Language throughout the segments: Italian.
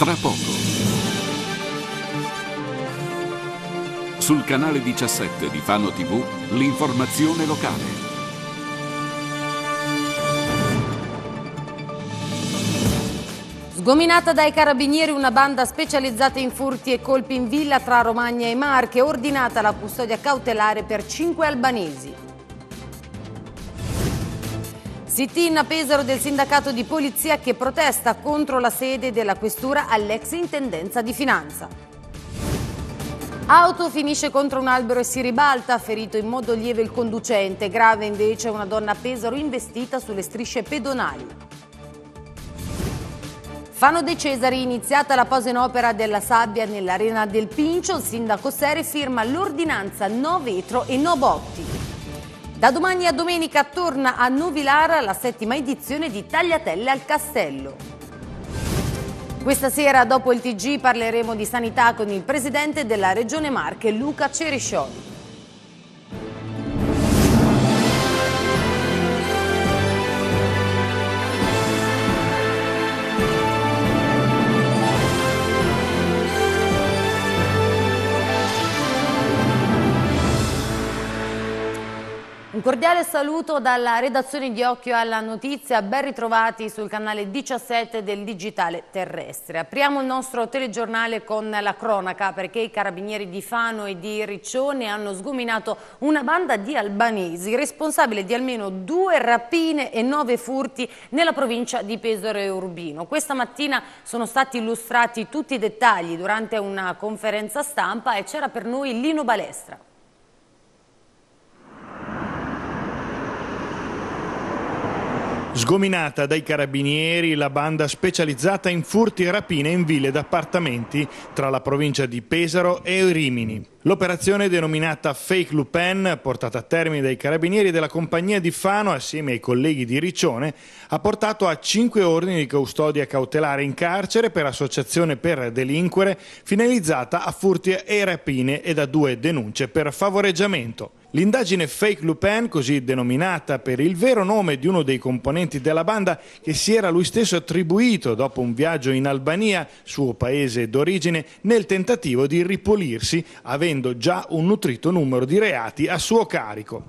tra poco. Sul canale 17 di Fano TV, l'informazione locale. Sgominata dai carabinieri una banda specializzata in furti e colpi in villa tra Romagna e Marche, ordinata la custodia cautelare per cinque albanesi. Sit-in a Pesaro del sindacato di polizia che protesta contro la sede della questura all'ex intendenza di finanza. Auto finisce contro un albero e si ribalta, ferito in modo lieve il conducente, grave invece una donna a Pesaro investita sulle strisce pedonali. Fano De Cesari, iniziata la posa in opera della sabbia nell'arena del Pincio, il sindaco Seri firma l'ordinanza no vetro e no botti. Da domani a domenica torna a Novilara la settima edizione di Tagliatelle al Castello. Questa sera, dopo il TG, parleremo di sanità con il presidente della Regione Marche, Luca Ceriscioli. Un cordiale saluto dalla redazione di Occhio alla Notizia, ben ritrovati sul canale 17 del Digitale Terrestre. Apriamo il nostro telegiornale con la cronaca perché i carabinieri di Fano e di Riccione hanno sgominato una banda di albanesi responsabile di almeno due rapine e nove furti nella provincia di Pesaro e Urbino. Questa mattina sono stati illustrati tutti i dettagli durante una conferenza stampa e c'era per noi Lino Balestra. Sgominata dai carabinieri la banda specializzata in furti e rapine in ville d'appartamenti tra la provincia di Pesaro e Rimini. L'operazione denominata Fake Lupin, portata a termine dai carabinieri della compagnia di Fano assieme ai colleghi di Riccione, ha portato a cinque ordini di custodia cautelare in carcere per associazione per delinquere finalizzata a furti e rapine e da due denunce per favoreggiamento. L'indagine Fake Lupin, così denominata per il vero nome di uno dei componenti della banda che si era lui stesso attribuito dopo un viaggio in Albania, suo paese d'origine, nel tentativo di ripulirsi, avendo già un nutrito numero di reati a suo carico.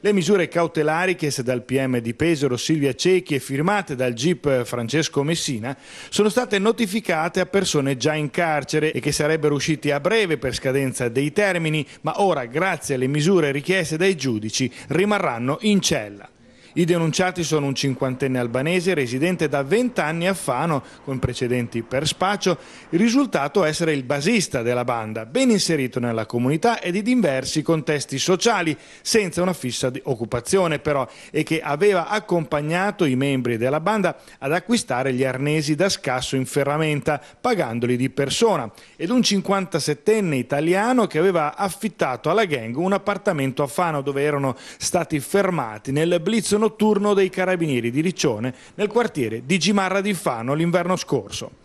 Le misure cautelari chieste dal PM di Pesaro Silvia Cecchi e firmate dal GIP Francesco Messina sono state notificate a persone già in carcere e che sarebbero usciti a breve per scadenza dei termini, ma ora, grazie alle misure richieste dai giudici, rimarranno in cella. I denunciati sono un cinquantenne albanese residente da 20 anni a Fano, con precedenti per spaccio, risultato essere il basista della banda, ben inserito nella comunità e di diversi contesti sociali, senza una fissa occupazione però, e che aveva accompagnato i membri della banda ad acquistare gli arnesi da scasso in ferramenta, pagandoli di persona, ed un 57enne italiano che aveva affittato alla gang un appartamento a Fano dove erano stati fermati nel blitz notturno dei carabinieri di Riccione nel quartiere di Gimarra di Fano l'inverno scorso.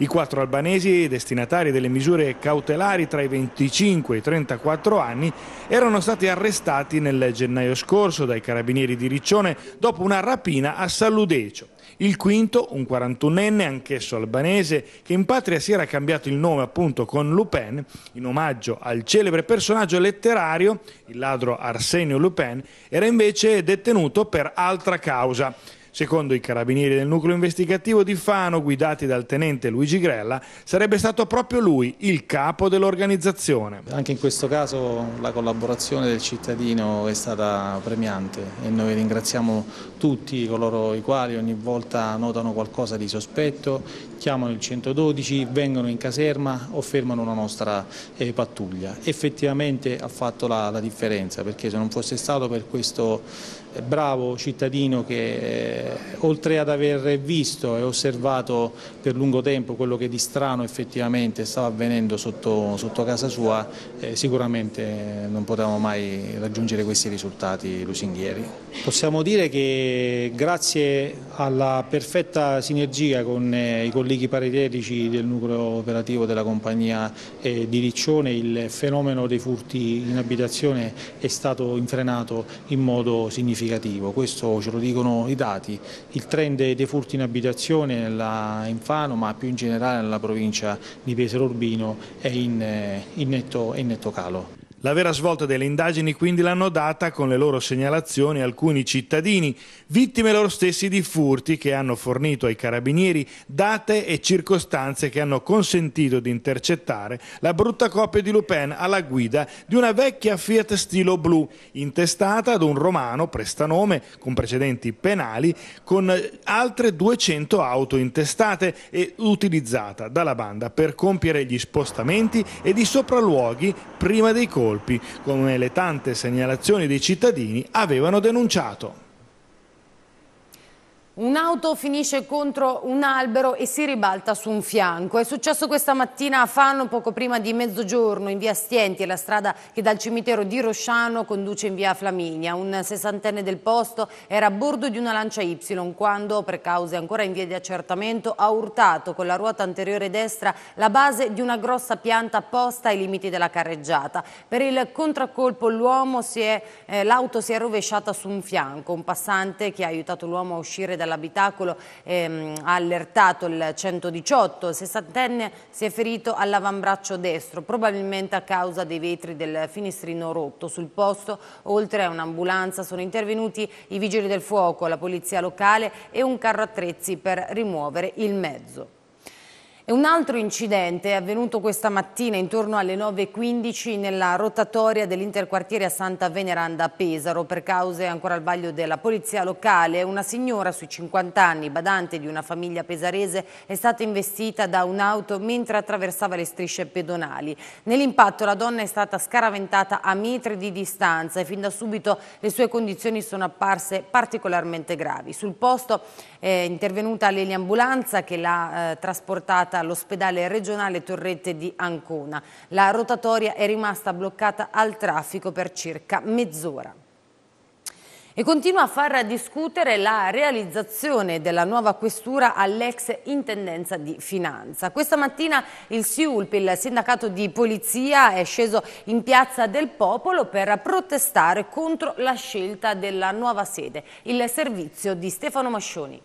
I quattro albanesi destinatari delle misure cautelari tra i 25 e i 34 anni erano stati arrestati nel gennaio scorso dai carabinieri di Riccione dopo una rapina a Salludecio. Il quinto, un 41enne, anch'esso albanese, che in patria si era cambiato il nome appunto con Lupin, in omaggio al celebre personaggio letterario, il ladro Arsenio Lupin, era invece detenuto per altra causa. Secondo i carabinieri del nucleo investigativo di Fano, guidati dal tenente Luigi Grella, sarebbe stato proprio lui il capo dell'organizzazione. Anche in questo caso la collaborazione del cittadino è stata premiante e noi ringraziamo tutti coloro i quali ogni volta notano qualcosa di sospetto, chiamano il 112, vengono in caserma o fermano una nostra eh, pattuglia. Effettivamente ha fatto la, la differenza perché se non fosse stato per questo bravo cittadino che eh, oltre ad aver visto e osservato per lungo tempo quello che di strano effettivamente stava avvenendo sotto, sotto casa sua, eh, sicuramente non potevamo mai raggiungere questi risultati lusinghieri. Possiamo dire che grazie alla perfetta sinergia con eh, i colleghi paritetici del nucleo operativo della compagnia eh, di Riccione il fenomeno dei furti in abitazione è stato infrenato in modo significativo, questo ce lo dicono i dati preoccupati. Il trend dei furti in abitazione in Fano ma più in generale nella provincia di Pesaro Urbino è in, eh, in, netto, in netto calo. La vera svolta delle indagini quindi l'hanno data con le loro segnalazioni alcuni cittadini, vittime loro stessi di furti che hanno fornito ai carabinieri date e circostanze che hanno consentito di intercettare la brutta coppia di Lupin alla guida di una vecchia Fiat stilo blu, intestata ad un romano prestanome con precedenti penali, con altre 200 auto intestate e utilizzata dalla banda per compiere gli spostamenti e i sopralluoghi prima dei colpi colpi, come le tante segnalazioni dei cittadini avevano denunciato. Un'auto finisce contro un albero e si ribalta su un fianco. È successo questa mattina a Fano poco prima di mezzogiorno in via Stienti, la strada che dal cimitero di Rosciano conduce in via Flaminia. Un sessantenne del posto era a bordo di una Lancia Y quando, per cause ancora in via di accertamento, ha urtato con la ruota anteriore destra la base di una grossa pianta posta ai limiti della carreggiata. Per il contraccolpo l'auto si, eh, si è rovesciata su un fianco. Un passante che ha aiutato l'uomo a uscire dalla dall'abitacolo ehm, ha allertato il 118, il sessantenne si è ferito all'avambraccio destro, probabilmente a causa dei vetri del finestrino rotto. Sul posto, oltre a un'ambulanza, sono intervenuti i vigili del fuoco, la polizia locale e un carro attrezzi per rimuovere il mezzo. Un altro incidente è avvenuto questa mattina intorno alle 9.15 nella rotatoria dell'interquartiere a Santa Veneranda a Pesaro per cause ancora al vaglio della polizia locale. Una signora sui 50 anni, badante di una famiglia pesarese, è stata investita da un'auto mentre attraversava le strisce pedonali. Nell'impatto la donna è stata scaraventata a metri di distanza e fin da subito le sue condizioni sono apparse particolarmente gravi. Sul posto è intervenuta l'eliambulanza che l'ha eh, trasportata all'ospedale regionale Torrette di Ancona. La rotatoria è rimasta bloccata al traffico per circa mezz'ora. E continua a far discutere la realizzazione della nuova questura all'ex intendenza di finanza. Questa mattina il SIULP, il sindacato di polizia, è sceso in piazza del popolo per protestare contro la scelta della nuova sede, il servizio di Stefano Mascioni.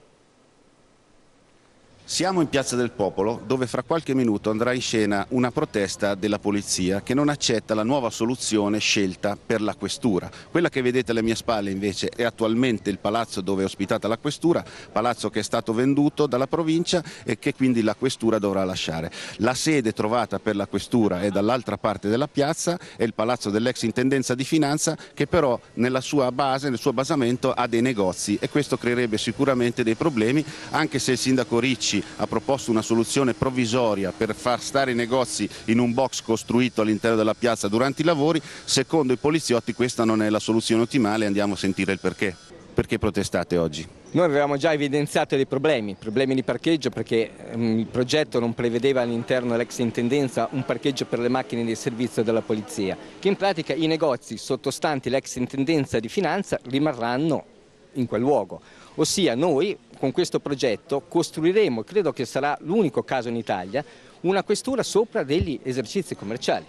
Siamo in Piazza del Popolo dove fra qualche minuto andrà in scena una protesta della polizia che non accetta la nuova soluzione scelta per la questura. Quella che vedete alle mie spalle invece è attualmente il palazzo dove è ospitata la questura, palazzo che è stato venduto dalla provincia e che quindi la questura dovrà lasciare. La sede trovata per la questura è dall'altra parte della piazza, è il palazzo dell'ex intendenza di finanza che però nella sua base, nel suo basamento ha dei negozi e questo creerebbe sicuramente dei problemi anche se il sindaco Ricci Medici ha proposto una soluzione provvisoria per far stare i negozi in un box costruito all'interno della piazza durante i lavori, secondo i poliziotti questa non è la soluzione ottimale, andiamo a sentire il perché. Perché protestate oggi? Noi avevamo già evidenziato dei problemi, problemi di parcheggio perché um, il progetto non prevedeva all'interno dell'ex intendenza un parcheggio per le macchine di servizio della polizia, che in pratica i negozi sottostanti l'ex intendenza di finanza rimarranno in quel luogo. Ossia noi con questo progetto costruiremo, credo che sarà l'unico caso in Italia, una questura sopra degli esercizi commerciali.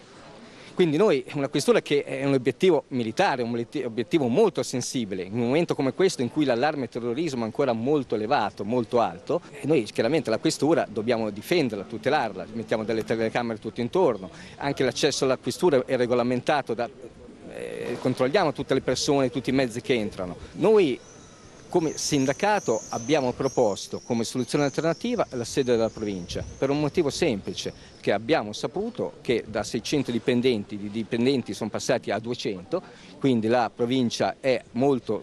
Quindi noi, una questura che è un obiettivo militare, un obiettivo molto sensibile, in un momento come questo in cui l'allarme terrorismo è ancora molto elevato, molto alto, noi chiaramente la questura dobbiamo difenderla, tutelarla, mettiamo delle telecamere tutto intorno, anche l'accesso alla questura è regolamentato da eh, controlliamo tutte le persone, tutti i mezzi che entrano. Noi come sindacato abbiamo proposto come soluzione alternativa la sede della provincia per un motivo semplice, che abbiamo saputo che da 600 dipendenti, di dipendenti sono passati a 200, quindi la provincia è molto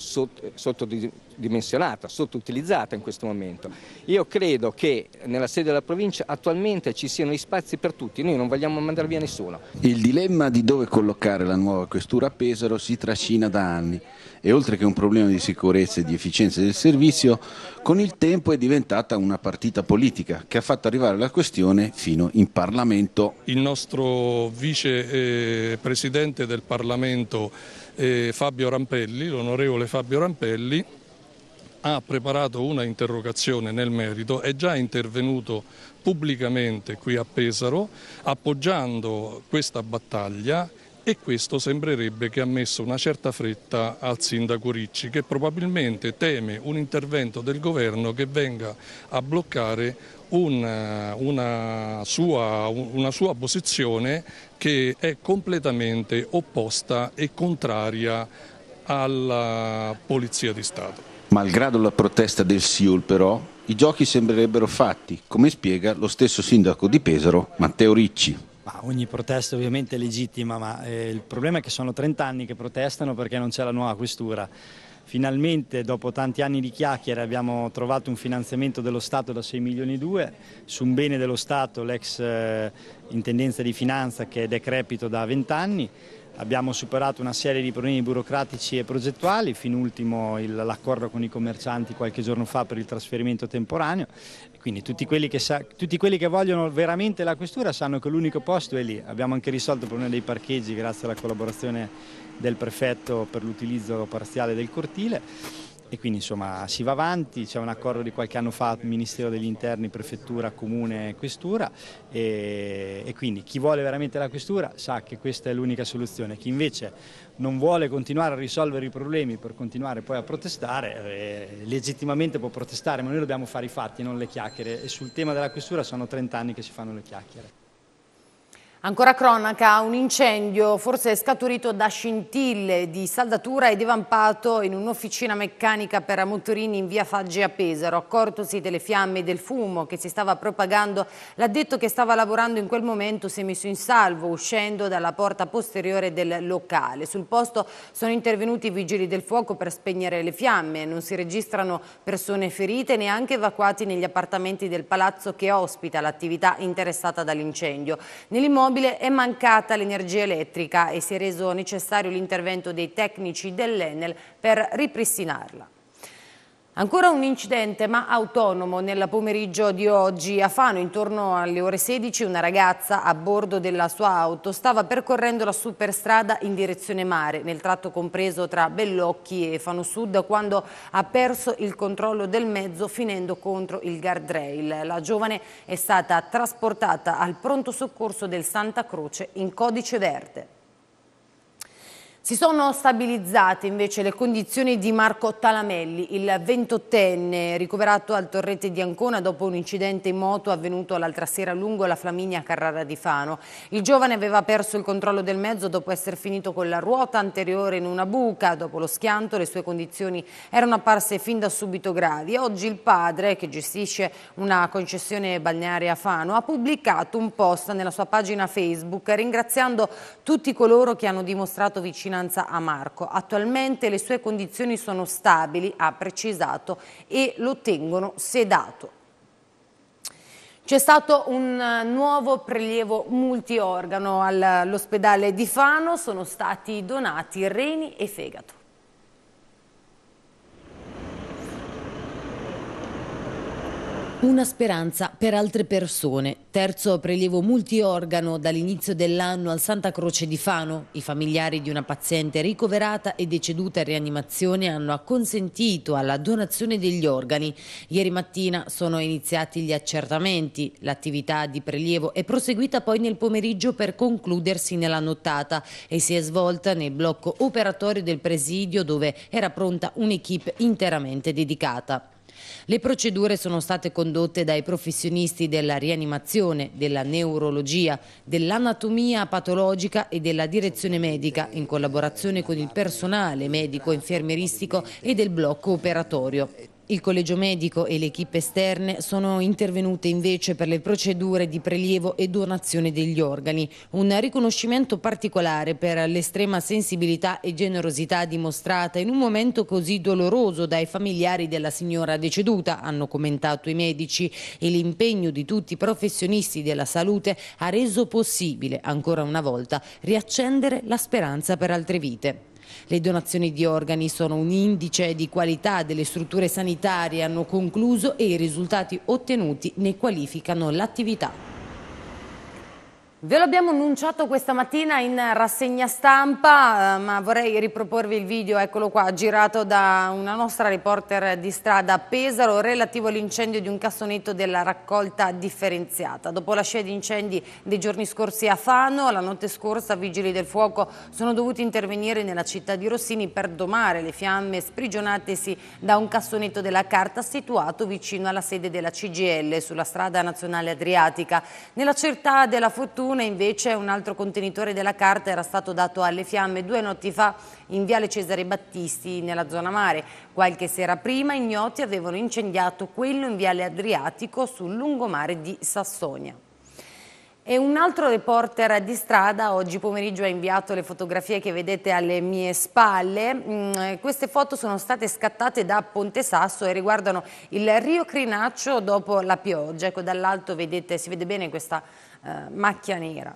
sottodimensionata, sottoutilizzata in questo momento. Io credo che nella sede della provincia attualmente ci siano gli spazi per tutti, noi non vogliamo mandare via nessuno. Il dilemma di dove collocare la nuova questura a Pesaro si trascina da anni e oltre che un problema di sicurezza e di efficienza del servizio, con il tempo è diventata una partita politica che ha fatto arrivare la questione fino in Parlamento. Il nostro vicepresidente del Parlamento eh, Fabio Rampelli, l'onorevole Fabio Rampelli, ha preparato una interrogazione nel merito, è già intervenuto pubblicamente qui a Pesaro appoggiando questa battaglia e questo sembrerebbe che ha messo una certa fretta al sindaco Ricci che probabilmente teme un intervento del governo che venga a bloccare una, una, sua, una sua posizione che è completamente opposta e contraria alla Polizia di Stato. Malgrado la protesta del Siul però, i giochi sembrerebbero fatti, come spiega lo stesso sindaco di Pesaro, Matteo Ricci. Ma ogni protesta ovviamente è legittima, ma eh, il problema è che sono 30 anni che protestano perché non c'è la nuova questura. Finalmente, dopo tanti anni di chiacchiere, abbiamo trovato un finanziamento dello Stato da 6 milioni e 2 su un bene dello Stato, l'ex eh, intendenza di finanza che è decrepito da 20 anni. Abbiamo superato una serie di problemi burocratici e progettuali, fin ultimo l'accordo con i commercianti qualche giorno fa per il trasferimento temporaneo. Quindi tutti quelli, che tutti quelli che vogliono veramente la questura sanno che l'unico posto è lì. Abbiamo anche risolto il problema dei parcheggi grazie alla collaborazione del prefetto per l'utilizzo parziale del cortile e quindi insomma si va avanti, c'è un accordo di qualche anno fa Ministero degli Interni, Prefettura, Comune Questura. E, e quindi chi vuole veramente la Questura sa che questa è l'unica soluzione, chi invece non vuole continuare a risolvere i problemi per continuare poi a protestare, eh, legittimamente può protestare, ma noi dobbiamo fare i fatti, non le chiacchiere. E sul tema della Questura sono 30 anni che si fanno le chiacchiere. Ancora cronaca, un incendio forse scaturito da scintille di saldatura è divampato in un'officina meccanica per motorini in via Faggi a Pesaro. Accortosi delle fiamme e del fumo che si stava propagando, l'addetto che stava lavorando in quel momento si è messo in salvo uscendo dalla porta posteriore del locale. Sul posto sono intervenuti i vigili del fuoco per spegnere le fiamme. Non si registrano persone ferite neanche evacuati negli appartamenti del palazzo che ospita l'attività interessata dall'incendio. Nell'immobile automobile è mancata l'energia elettrica e si è reso necessario l'intervento dei tecnici dell'Enel per ripristinarla. Ancora un incidente ma autonomo nel pomeriggio di oggi a Fano intorno alle ore 16 una ragazza a bordo della sua auto stava percorrendo la superstrada in direzione mare nel tratto compreso tra Bellocchi e Fano Sud quando ha perso il controllo del mezzo finendo contro il guardrail. La giovane è stata trasportata al pronto soccorso del Santa Croce in codice verde. Si sono stabilizzate invece le condizioni di Marco Talamelli, il ventottenne ricoverato al torrente di Ancona dopo un incidente in moto avvenuto l'altra sera lungo la Flaminia Carrara di Fano. Il giovane aveva perso il controllo del mezzo dopo essere finito con la ruota anteriore in una buca. Dopo lo schianto le sue condizioni erano apparse fin da subito gravi. Oggi il padre, che gestisce una concessione balneare a Fano, ha pubblicato un post nella sua pagina Facebook ringraziando tutti coloro che hanno dimostrato vicinanza vicinanza a Marco. Attualmente le sue condizioni sono stabili, ha precisato, e lo tengono sedato. C'è stato un nuovo prelievo multiorgano all'ospedale di Fano, sono stati donati reni e fegato. Una speranza per altre persone. Terzo prelievo multiorgano dall'inizio dell'anno al Santa Croce di Fano. I familiari di una paziente ricoverata e deceduta in rianimazione hanno acconsentito alla donazione degli organi. Ieri mattina sono iniziati gli accertamenti. L'attività di prelievo è proseguita poi nel pomeriggio per concludersi nella nottata e si è svolta nel blocco operatorio del presidio dove era pronta un'equipe interamente dedicata. Le procedure sono state condotte dai professionisti della rianimazione, della neurologia, dell'anatomia patologica e della direzione medica in collaborazione con il personale medico infermieristico e del blocco operatorio. Il collegio medico e le equipe esterne sono intervenute invece per le procedure di prelievo e donazione degli organi, un riconoscimento particolare per l'estrema sensibilità e generosità dimostrata in un momento così doloroso dai familiari della signora deceduta, hanno commentato i medici, e l'impegno di tutti i professionisti della salute ha reso possibile, ancora una volta, riaccendere la speranza per altre vite. Le donazioni di organi sono un indice di qualità delle strutture sanitarie, hanno concluso e i risultati ottenuti ne qualificano l'attività. Ve l'abbiamo annunciato questa mattina in rassegna stampa, eh, ma vorrei riproporvi il video, eccolo qua, girato da una nostra reporter di strada a Pesaro, relativo all'incendio di un cassonetto della raccolta differenziata. Dopo la scia di incendi dei giorni scorsi a Fano, la notte scorsa vigili del fuoco sono dovuti intervenire nella città di Rossini per domare le fiamme sprigionatesi da un cassonetto della carta situato vicino alla sede della CGL sulla strada nazionale adriatica. Nella città della fortuna Fortuna invece un altro contenitore della carta era stato dato alle fiamme due notti fa in viale Cesare Battisti nella zona mare. Qualche sera prima ignoti avevano incendiato quello in viale Adriatico sul lungomare di Sassonia. E un altro reporter di strada oggi pomeriggio ha inviato le fotografie che vedete alle mie spalle. Mm, queste foto sono state scattate da Ponte Sasso e riguardano il Rio Crinaccio dopo la pioggia. Ecco, dall'alto si vede bene questa eh, macchia nera.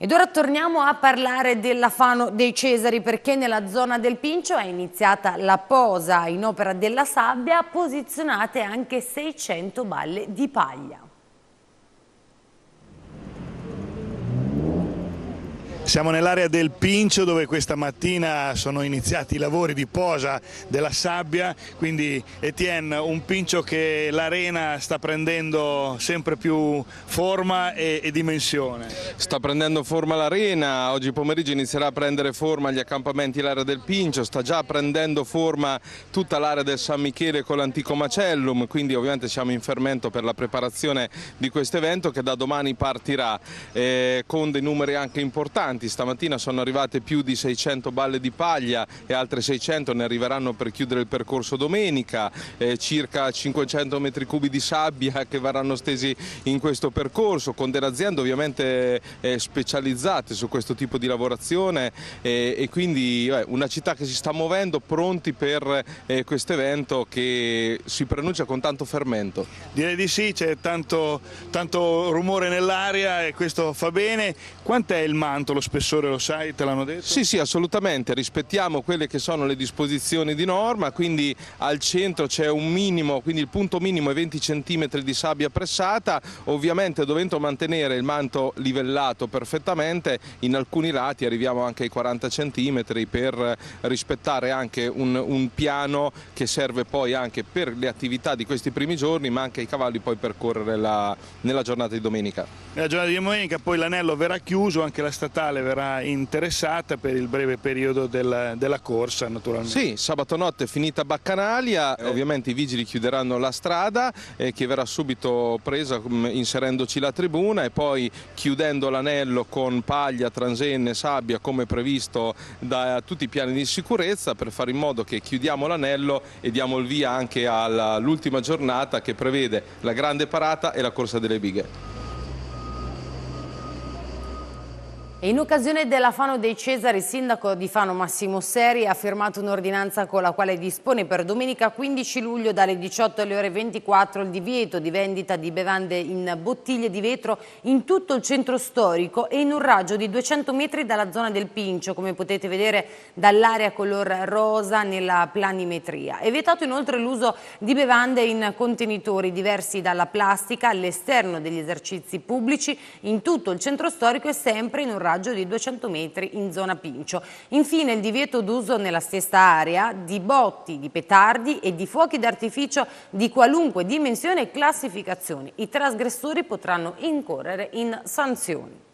Ed ora torniamo a parlare della Fano dei Cesari perché nella zona del Pincio è iniziata la posa in opera della sabbia, posizionate anche 600 balle di paglia. Siamo nell'area del Pincio dove questa mattina sono iniziati i lavori di posa della sabbia, quindi Etienne, un Pincio che l'arena sta prendendo sempre più forma e, e dimensione. Sta prendendo forma l'arena, oggi pomeriggio inizierà a prendere forma gli accampamenti l'area del Pincio, sta già prendendo forma tutta l'area del San Michele con l'antico Macellum, quindi ovviamente siamo in fermento per la preparazione di questo evento che da domani partirà eh, con dei numeri anche importanti importanti, stamattina sono arrivate più di 600 balle di paglia e altre 600 ne arriveranno per chiudere il percorso domenica, eh, circa 500 metri cubi di sabbia che verranno stesi in questo percorso con delle aziende ovviamente eh, specializzate su questo tipo di lavorazione eh, e quindi una città che si sta muovendo pronti per eh, questo evento che si pronuncia con tanto fermento. Direi di sì, c'è tanto, tanto rumore nell'aria e questo fa bene. Quant'è il manto, lo spessore lo sai, te l'hanno detto? Sì, sì, assolutamente, rispettiamo quelle che sono le disposizioni di norma, quindi al centro c'è un minimo, quindi il punto minimo è 20 cm di sabbia pressata, ovviamente dovendo mantenere il manto livellato perfettamente, in alcuni lati arriviamo anche ai 40 cm per rispettare anche un, un piano che serve poi anche per le attività di questi primi giorni, ma anche ai cavalli poi per correre la, nella giornata di domenica. Nella giornata di domenica poi l'anello verrà chiuso, anche la statale nazionale verrà interessata per il breve periodo della, della corsa naturalmente. Sì, sabato notte finita Baccanalia, eh. ovviamente i vigili chiuderanno la strada eh, che verrà subito presa mm, inserendoci la tribuna e poi chiudendo l'anello con paglia, transenne, sabbia come previsto da tutti i piani di sicurezza per fare in modo che chiudiamo l'anello e diamo il via anche all'ultima giornata che prevede la grande parata e la corsa delle bighe. In occasione della Fano dei Cesari, il sindaco di Fano Massimo Seri ha firmato un'ordinanza con la quale dispone per domenica 15 luglio dalle 18 alle ore 24 il divieto di vendita di bevande in bottiglie di vetro in tutto il centro storico e in un raggio di 200 metri dalla zona del Pincio, come potete vedere dall'area color rosa nella planimetria. È vietato inoltre l'uso di bevande in contenitori diversi dalla plastica all'esterno degli esercizi pubblici in tutto il centro storico e sempre in un raggio raggio di 200 metri in zona Pincio. Infine il divieto d'uso nella stessa area di botti, di petardi e di fuochi d'artificio di qualunque dimensione e classificazione. I trasgressori potranno incorrere in sanzioni.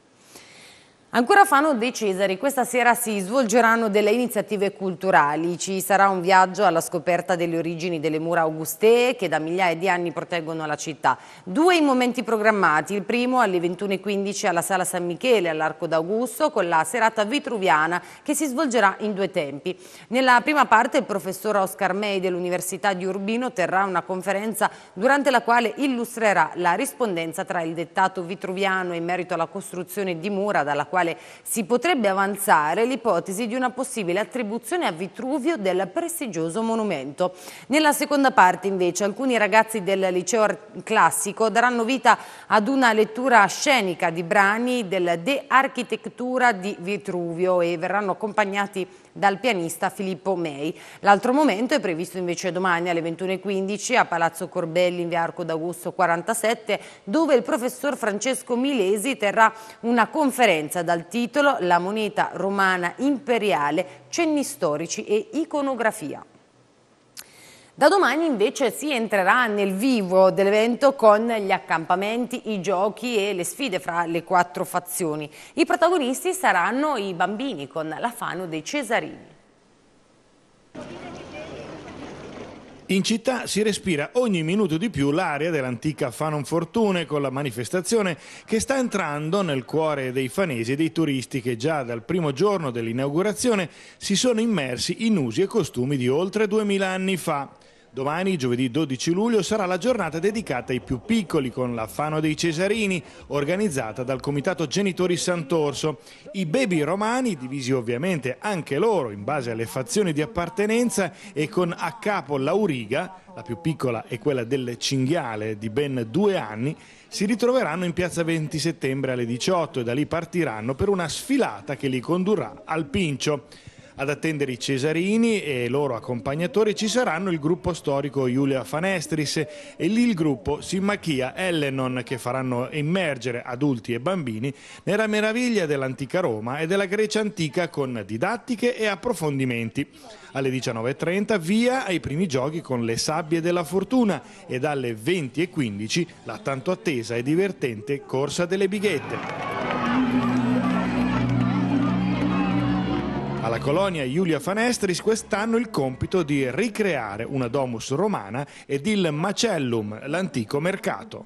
Ancora Fano dei Cesari, questa sera si svolgeranno delle iniziative culturali, ci sarà un viaggio alla scoperta delle origini delle mura augustee che da migliaia di anni proteggono la città. Due i momenti programmati, il primo alle 21.15 alla Sala San Michele all'Arco d'Augusto con la serata vitruviana che si svolgerà in due tempi. Nella prima parte il professor Oscar May dell'Università di Urbino terrà una conferenza durante la quale illustrerà la rispondenza tra il dettato vitruviano in merito alla costruzione di mura dalla quale quale si potrebbe avanzare l'ipotesi di una possibile attribuzione a Vitruvio del prestigioso monumento. Nella seconda parte invece alcuni ragazzi del liceo classico daranno vita ad una lettura scenica di brani del De Architettura di Vitruvio e verranno accompagnati dal pianista Filippo Mei. L'altro momento è previsto invece domani alle 21.15 a Palazzo Corbelli in via Arco d'Augusto 47 dove il professor Francesco Milesi terrà una conferenza dal titolo La moneta romana imperiale, cenni storici e iconografia. Da domani invece si entrerà nel vivo dell'evento con gli accampamenti, i giochi e le sfide fra le quattro fazioni. I protagonisti saranno i bambini con la Fano dei Cesarini. In città si respira ogni minuto di più l'aria dell'antica Fanon Fortune con la manifestazione che sta entrando nel cuore dei fanesi e dei turisti che già dal primo giorno dell'inaugurazione si sono immersi in usi e costumi di oltre 2000 anni fa. Domani, giovedì 12 luglio, sarà la giornata dedicata ai più piccoli con la Fano dei Cesarini, organizzata dal Comitato Genitori Sant'Orso. I baby romani, divisi ovviamente anche loro in base alle fazioni di appartenenza e con a capo l'Auriga, la più piccola è quella del cinghiale di ben due anni, si ritroveranno in piazza 20 settembre alle 18 e da lì partiranno per una sfilata che li condurrà al Pincio. Ad attendere i Cesarini e i loro accompagnatori ci saranno il gruppo storico Giulia Fanestris e lì il gruppo Simmachia Ellenon che faranno immergere adulti e bambini nella meraviglia dell'antica Roma e della Grecia antica con didattiche e approfondimenti. Alle 19.30 via ai primi giochi con le sabbie della fortuna e dalle 20.15 la tanto attesa e divertente corsa delle bighette. Alla colonia Giulia Fanestris quest'anno il compito di ricreare una domus romana ed il Macellum, l'antico mercato.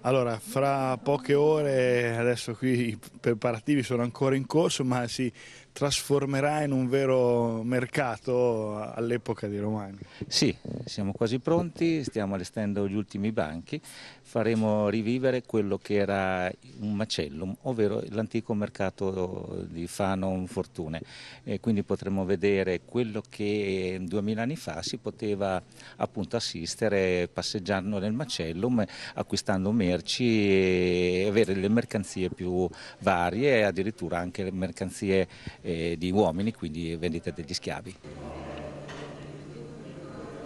Allora, fra poche ore, adesso qui i preparativi sono ancora in corso, ma si trasformerà in un vero mercato all'epoca di Romani. Sì, siamo quasi pronti, stiamo allestendo gli ultimi banchi, faremo rivivere quello che era un macellum, ovvero l'antico mercato di Fano Fortune, e quindi potremo vedere quello che duemila anni fa si poteva appunto assistere passeggiando nel macellum, acquistando merci e avere le mercanzie più varie addirittura anche le mercanzie eh, di uomini, quindi vendita degli schiavi.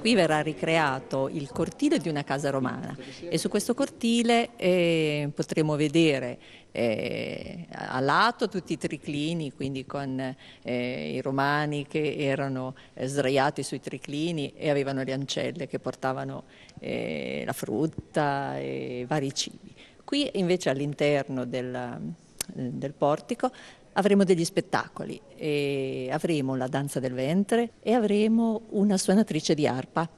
Qui verrà ricreato il cortile di una casa romana e su questo cortile eh, potremo vedere eh, a lato tutti i triclini, quindi con eh, i romani che erano eh, sdraiati sui triclini e avevano le ancelle che portavano eh, la frutta e vari cibi. Qui invece all'interno del, del portico avremo degli spettacoli, avremo la danza del ventre e avremo una suonatrice di arpa.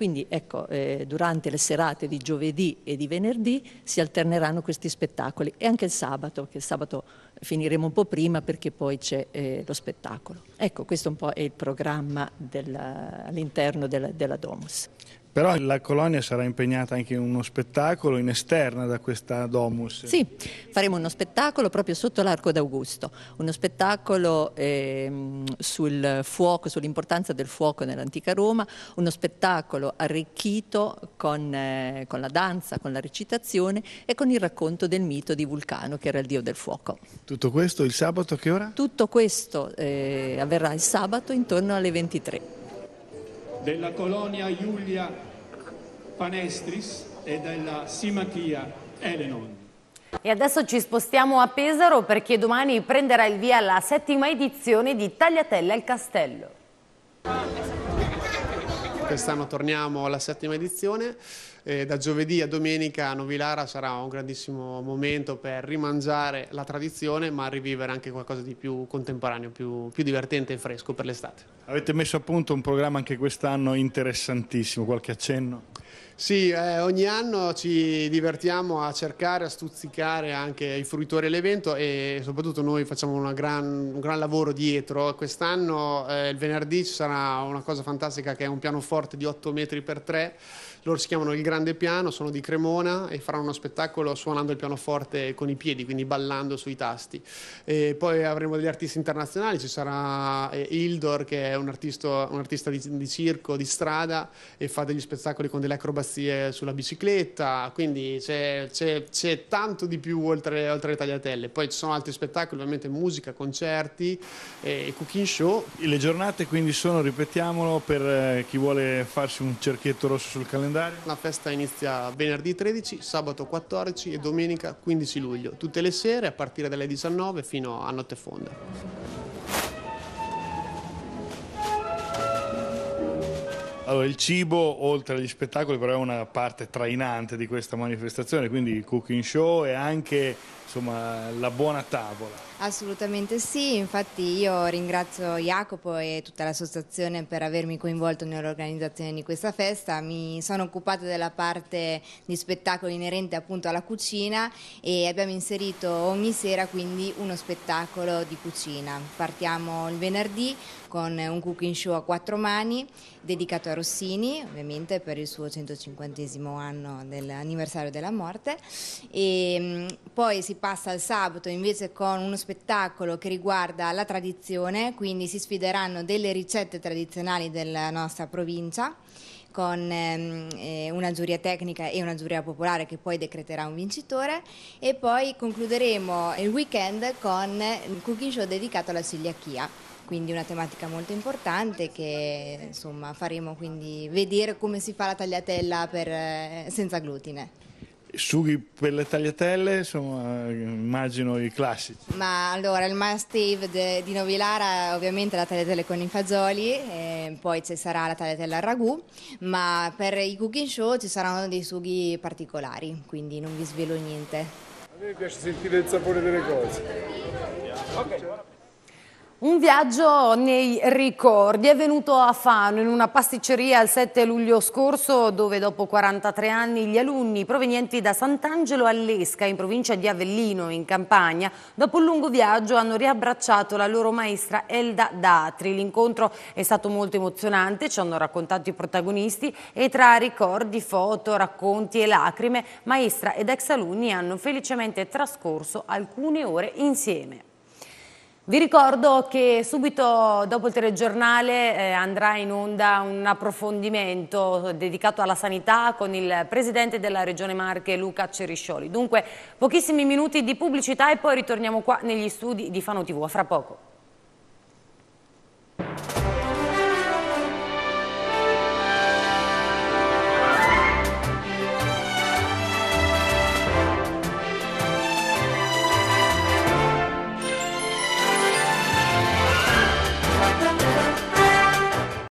Quindi ecco, eh, durante le serate di giovedì e di venerdì si alterneranno questi spettacoli e anche il sabato, che il sabato finiremo un po' prima perché poi c'è eh, lo spettacolo. Ecco, questo un po' è il programma all'interno della, della Domus. Però la colonia sarà impegnata anche in uno spettacolo in esterna da questa domus. Sì, faremo uno spettacolo proprio sotto l'arco d'Augusto, uno spettacolo eh, sul fuoco, sull'importanza del fuoco nell'antica Roma, uno spettacolo arricchito con, eh, con, la danza, con la recitazione e con il racconto del mito di Vulcano che era il dio del fuoco. Tutto questo il sabato a che ora? Tutto questo eh, avverrà il sabato intorno alle 23 della colonia Giulia Panestris e della Simachia Elenon. E adesso ci spostiamo a Pesaro perché domani prenderà il via la settima edizione di Tagliatelle al Castello. Quest'anno torniamo alla settima edizione eh, da giovedì a domenica a Novilara sarà un grandissimo momento per rimangiare la tradizione ma rivivere anche qualcosa di più contemporaneo, più, più divertente e fresco per l'estate. Avete messo a punto un programma anche quest'anno interessantissimo, qualche accenno? Sì, eh, ogni anno ci divertiamo a cercare, a stuzzicare anche i fruitori dell'evento e soprattutto noi facciamo gran, un gran lavoro dietro. Quest'anno eh, il venerdì ci sarà una cosa fantastica che è un pianoforte di 8 metri per 3 loro si chiamano Il Grande Piano, sono di Cremona e faranno uno spettacolo suonando il pianoforte con i piedi, quindi ballando sui tasti. E poi avremo degli artisti internazionali, ci sarà eh, Ildor che è un artista, un artista di, di, circo, di strada e fa degli spettacoli con delle acrobazie sulla bicicletta, quindi c'è, c'è, c'è tanto di più oltre, oltre, le tagliatelle. Poi ci sono altri spettacoli, ovviamente musica, concerti e cooking show. Le giornate quindi sono, ripetiamolo, per eh, chi vuole farsi un cerchietto rosso sul calendario? La festa inizia venerdì 13, sabato 14 e domenica 15 luglio, tutte le sere a partire dalle 19 fino a notte fonda. Allora, il cibo, oltre agli spettacoli, però è una parte trainante di questa manifestazione, quindi il cooking show e anche insomma, la buona tavola. Assolutamente sì, infatti io ringrazio Jacopo e tutta l'associazione per avermi coinvolto nell'organizzazione di questa festa, mi sono occupata della parte di spettacolo inerente appunto alla cucina e abbiamo inserito ogni sera quindi uno spettacolo di cucina. Partiamo il venerdì con un cooking show a quattro mani dedicato a Rossini, ovviamente per il suo 150 anno dell'anniversario della morte e mm, poi si passa al sabato invece con uno spettacolo spettacolo che riguarda la tradizione, quindi si sfideranno delle ricette tradizionali della nostra provincia con ehm, eh, una giuria tecnica e una giuria popolare che poi decreterà un vincitore e poi concluderemo il weekend con un cooking show dedicato alla celiachia quindi una tematica molto importante che insomma faremo quindi vedere come si fa la tagliatella per, eh, senza glutine. Sughi per le tagliatelle, insomma, immagino i classici. Ma allora il must have di Novilara ovviamente la tagliatelle con i fagioli, poi ci sarà la tagliatella al ragù, ma per i cooking show ci saranno dei sughi particolari, quindi non vi svelo niente. A me piace sentire il sapore delle cose. Okay. Un viaggio nei ricordi è venuto a Fano in una pasticceria il 7 luglio scorso dove dopo 43 anni gli alunni provenienti da Sant'Angelo all'Esca in provincia di Avellino in Campania dopo un lungo viaggio hanno riabbracciato la loro maestra Elda Datri. L'incontro è stato molto emozionante, ci hanno raccontato i protagonisti e tra ricordi, foto, racconti e lacrime maestra ed ex alunni hanno felicemente trascorso alcune ore insieme. Vi ricordo che subito dopo il telegiornale eh, andrà in onda un approfondimento dedicato alla sanità con il presidente della regione Marche Luca Ceriscioli. Dunque pochissimi minuti di pubblicità e poi ritorniamo qua negli studi di Fano TV. A fra poco.